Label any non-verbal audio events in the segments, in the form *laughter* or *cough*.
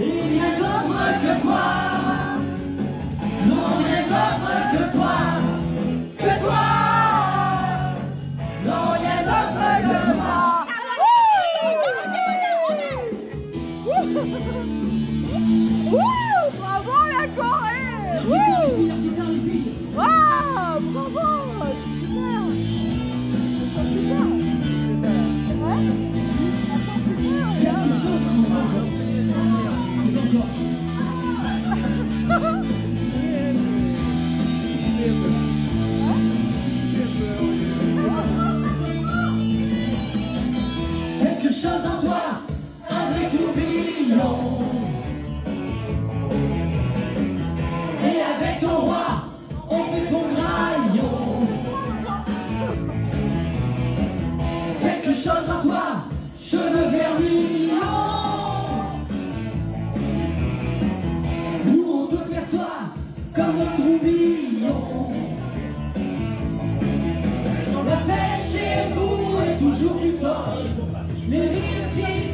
et rien d'autre que toi. Non, rien d'autre que toi. Que toi. Non, rien d'autre que toi. En toi, un vrai tourbillon. Et avec ton roi, on fait ton graillon. Quelque chose en toi, cheveux vermillons. Nous on te perçoit comme notre tourbillon. La fête chez vous est toujours plus forte. Living in peace.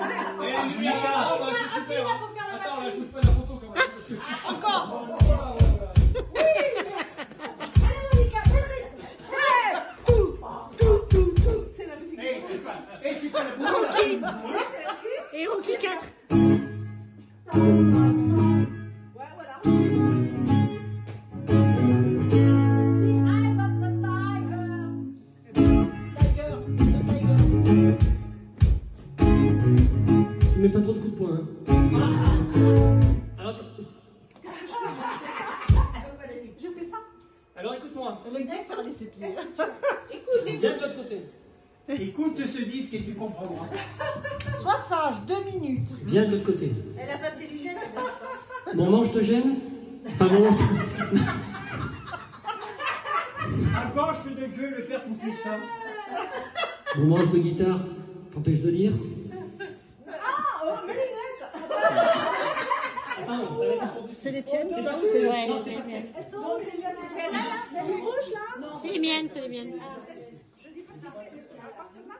Ah, bah, c'est super. hein. Attends, là, touche pas la photo quand même. Encore Tout, tout, tout, tout C'est la musique Eh, c'est ça. Eh, c'est pas la photo. Et Rocky 4 Tu mets pas trop de coups de poing. Hein. *laughs* Alors, Je fais ça alors écoute-moi. Le mec faire ses pieds Viens de l'autre côté. Écoute ce disque et tu comprendras. Sois sage, deux minutes Viens de l'autre côté. Elle a passé l'hygiène. Mon manche te gêne? Enfin, mon manche. te- Avant, je suis de Dieu, le Père Tout-Puissant. Mon manche de guitare t'empêche de lire? C'est les tiennes, ça ou c'est ouais, les miennes. Elles sont là. C'est les rouges, là. C'est les miennes, c'est les miennes. Je dis parce que c'est à partir de là